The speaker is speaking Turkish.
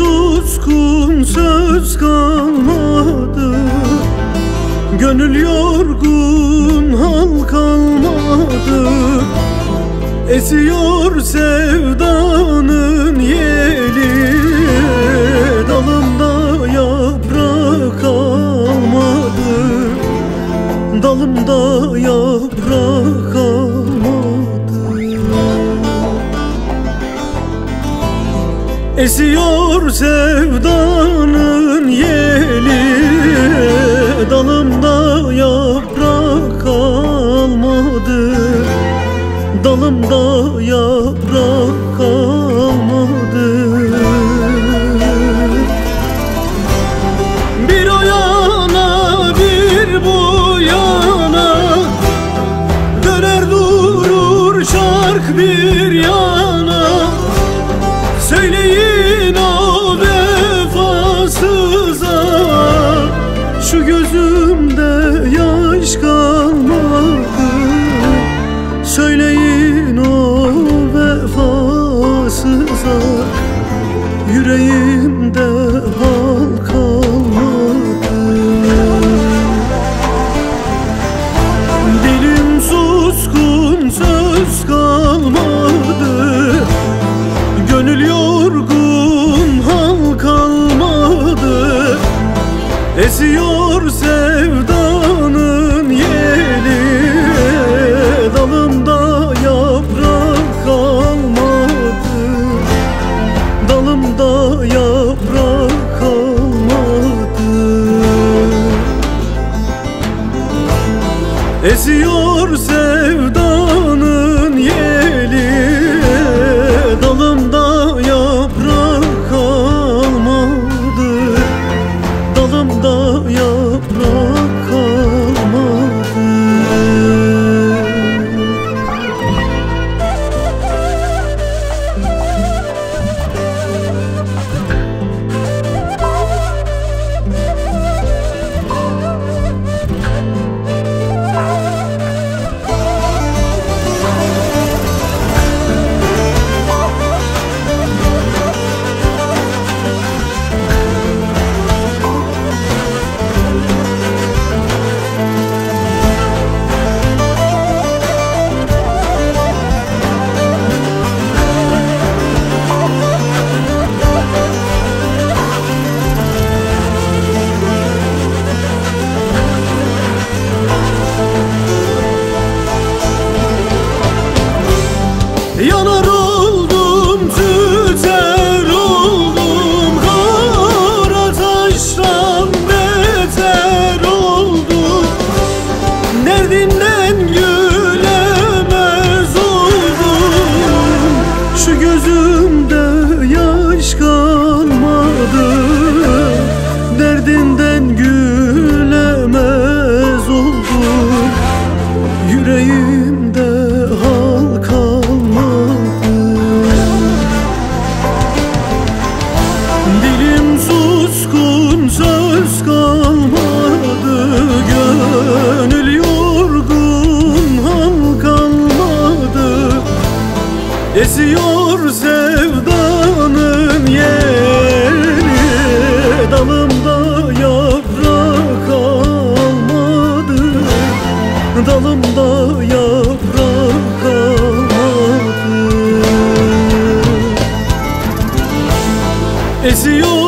suskun söz kalmadı. Gönül yorgun hal kalmadı. Esiyor sevdanın yeli. Dalımda yaprak kalmadı. Dalımda yaprak Esiyor sevdanın yeli Dalımda yaprak kalmadı. Dalımda yaprak kalmadı. Bir o yana bir bu yana Döner durur şark bir yaş kalmadı Söyleyin o vefasıza. Yüreğimde Esiyor sevdanın Yanar oldum, tüter oldum Kara taştan beter oldum. Derdinden gülemez oldum Şu gözümde Esiyor sevdanın yeli Dalımda yaprak kalmadı. Dalımda yaprak kalmadı. Esiyor